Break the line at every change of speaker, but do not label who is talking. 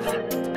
you.